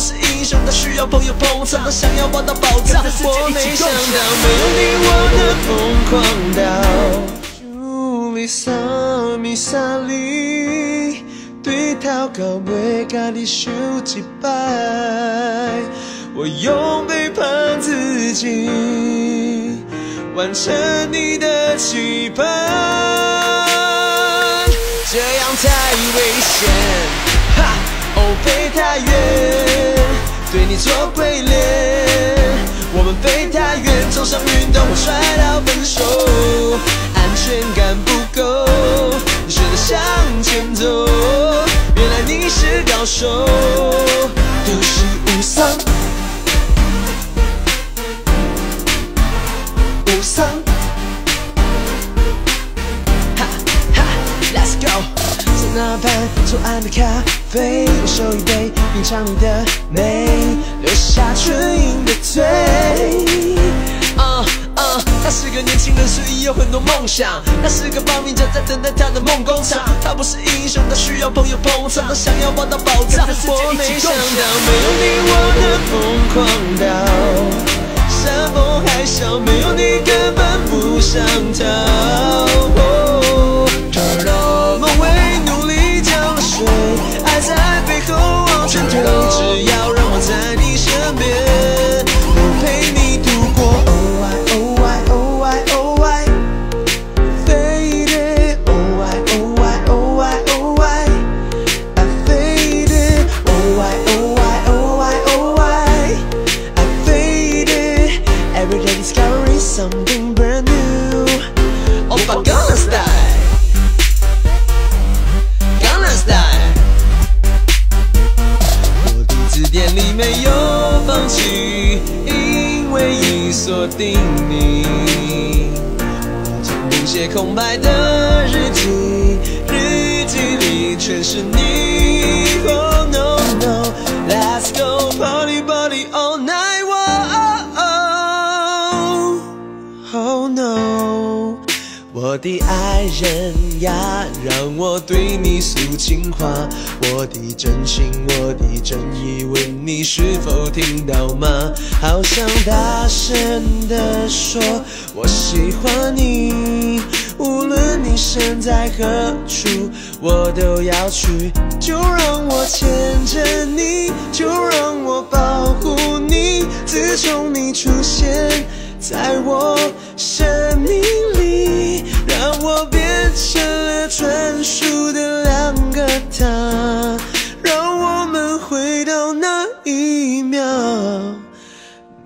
是英雄，他需要朋友捧场，他想要挖到宝藏。我没想到没有你，我能疯狂到。咪沙咪沙里，对头到尾，甲你想一摆，我用背叛自己，完成你的期盼，这样太危险，哈，哦飞太远，手，都是无伤，无伤。哈哈，Let's go。在那盘左岸的咖啡，我手一杯，品尝你的美，留下唇印的嘴。他是个年轻人，所以有很多梦想。他是个报名者，在等待他的梦工厂。他不是英雄，他需要朋友捧场，他想要挖到宝藏。我没想到没有你，我能疯狂到山崩海啸，没有你根本不想逃。没有放弃，因为已锁定你。我从不写空白的日记，日记里全是你。的爱人呀，让我对你诉情话，我的真心，我的真意，问你是否听到吗？好想大声地说，我喜欢你，无论你身在何处，我都要去。就让我牵着你，就让我保护你，自从你出现在我生命里，成了专属的两个他，让我们回到那一秒，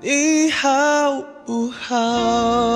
你好不好？